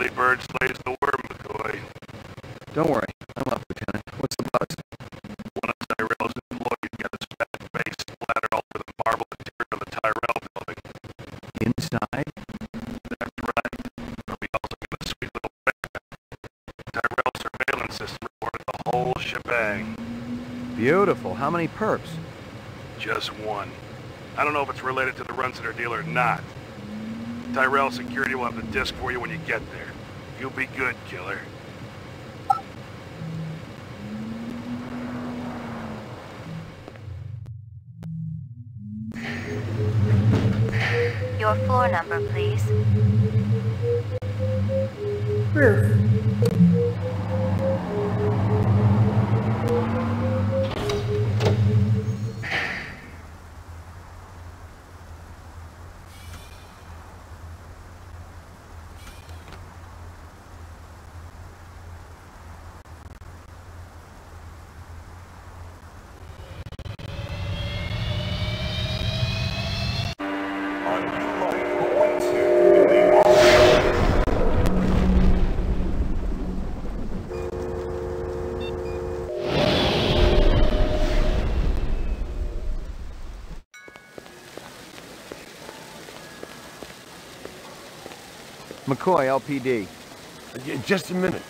early bird slays the worm, McCoy. Don't worry. I'm up, Lieutenant. What's the buzz? One of the Tyrell's employees got his fat face splattered all over the marble interior of the Tyrell building. Inside? That's right. But we also got a sweet little backup. Tyrell surveillance system reported the whole shebang. Beautiful. How many perps? Just one. I don't know if it's related to the Runciter deal or not. Tyrell Security will have the disc for you when you get there. You'll be good, killer. Your floor number, please. Roof. McCoy, LPD. Just a minute.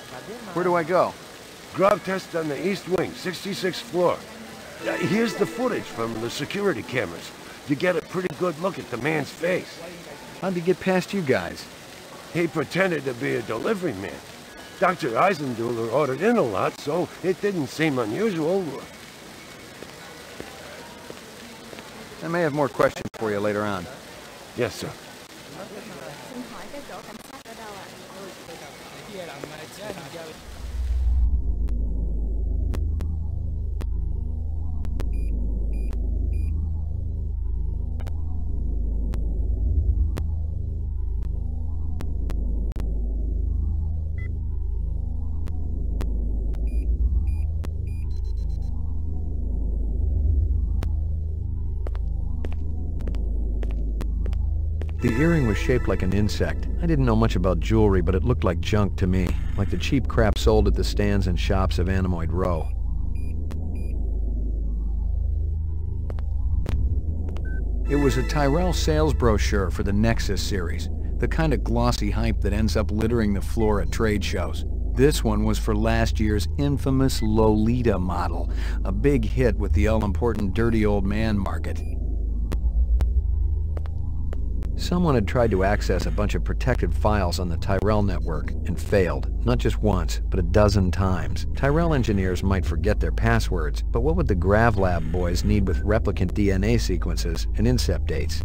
Where do I go? Grog test on the east wing, 66th floor. Uh, Here's the footage from the security cameras. You get a pretty good look at the man's face. How'd he get past you guys? He pretended to be a delivery man. Dr. Eisenduller ordered in a lot, so it didn't seem unusual. I may have more questions for you later on. Yes, sir. Era una 只 earring was shaped like an insect. I didn't know much about jewelry, but it looked like junk to me, like the cheap crap sold at the stands and shops of Animoid Row. It was a Tyrell sales brochure for the Nexus series, the kind of glossy hype that ends up littering the floor at trade shows. This one was for last year's infamous Lolita model, a big hit with the all-important dirty old man market. Someone had tried to access a bunch of protected files on the Tyrell network and failed, not just once, but a dozen times. Tyrell engineers might forget their passwords, but what would the GravLab boys need with replicant DNA sequences and incept dates?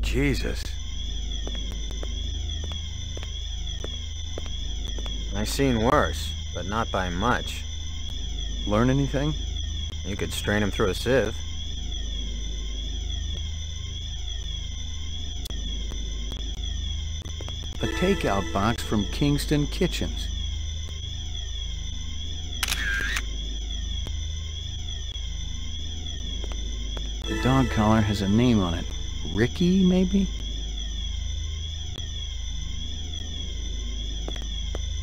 Jesus. I've seen worse, but not by much. Learn anything? You could strain him through a sieve. A takeout box from Kingston Kitchens. The dog collar has a name on it. Ricky, maybe?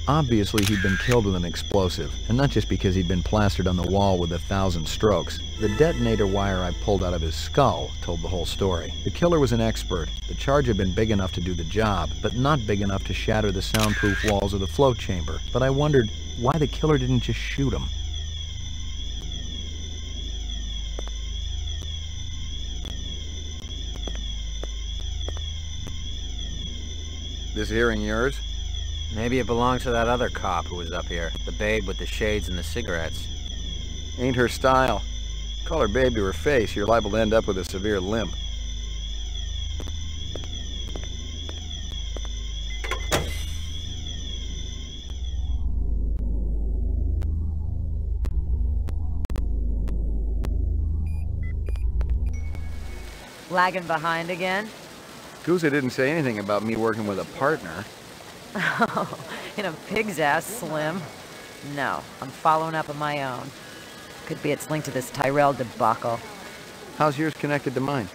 Obviously, he'd been killed with an explosive, and not just because he'd been plastered on the wall with a thousand strokes. The detonator wire I pulled out of his skull told the whole story. The killer was an expert. The charge had been big enough to do the job, but not big enough to shatter the soundproof walls of the float chamber. But I wondered why the killer didn't just shoot him. This hearing yours? Maybe it belonged to that other cop who was up here. The babe with the shades and the cigarettes. Ain't her style. Call her babe to her face, you're liable to end up with a severe limp. Lagging behind again? Guzza didn't say anything about me working with a partner. Oh, in a pig's ass, Slim. No, I'm following up on my own. Could be it's linked to this Tyrell debacle. How's yours connected to mine?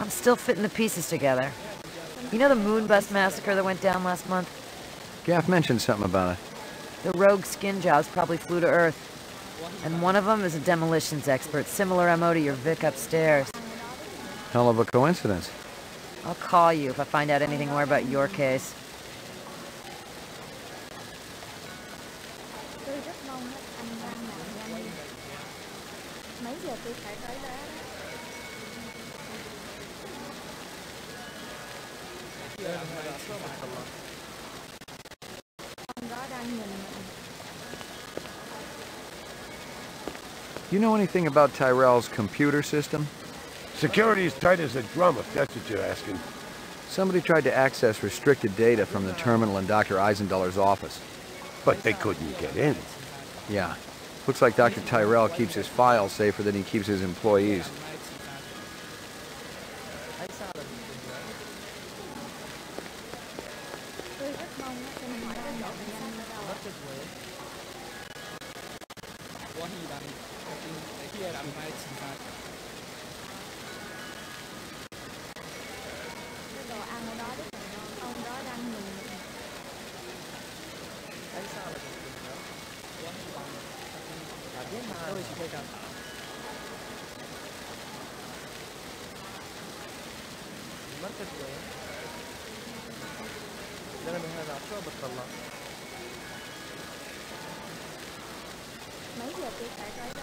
I'm still fitting the pieces together. You know the Moonbus massacre that went down last month? Gaff mentioned something about it. The rogue skin jobs probably flew to Earth. And one of them is a demolitions expert, similar MO to your Vic upstairs. Hell of a coincidence. I'll call you if I find out anything more about your case. Rất mong á, anh Văn làm nhanh đi. Mấy giờ tôi phải tới đó đó? Ông đó đang nhìn mình. You know anything about Tyrell's computer system? Security is tight as a drum, if that's what you're asking. Somebody tried to access restricted data from the terminal in Dr. Eisenduller's office. But they couldn't get in. Yeah. Looks like Dr. Tyrell keeps his files safer than he keeps his employees. Tôi rất mong á, ngon. Ông đó đang nhìn mình. Mấy giờ tôi phải tới